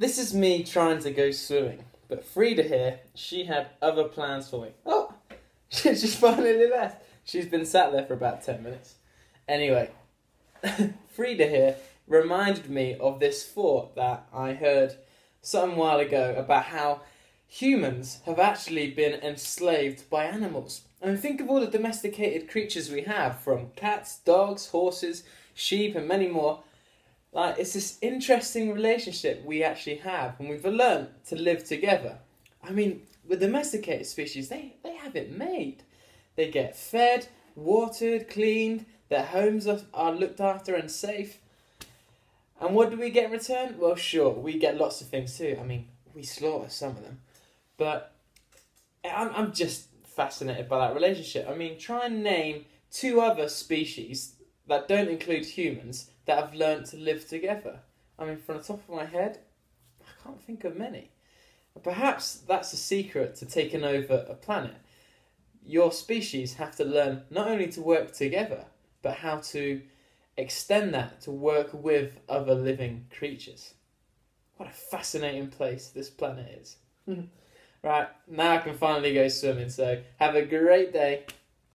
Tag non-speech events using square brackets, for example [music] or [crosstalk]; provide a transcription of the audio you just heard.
This is me trying to go swimming, but Frida here, she had other plans for me. Oh, [laughs] she's finally left. She's been sat there for about 10 minutes. Anyway, [laughs] Frida here reminded me of this thought that I heard some while ago about how humans have actually been enslaved by animals. And think of all the domesticated creatures we have from cats, dogs, horses, sheep, and many more. Like, it's this interesting relationship we actually have, and we've learned to live together. I mean, with domesticated species, they, they have it made. They get fed, watered, cleaned, their homes are, are looked after and safe. And what do we get in return? Well, sure, we get lots of things too. I mean, we slaughter some of them. But I'm, I'm just fascinated by that relationship. I mean, try and name two other species that don't include humans that have learned to live together. I mean, from the top of my head, I can't think of many. Perhaps that's a secret to taking over a planet. Your species have to learn not only to work together, but how to extend that to work with other living creatures. What a fascinating place this planet is. Hmm. right, now I can finally go swimming, so have a great day.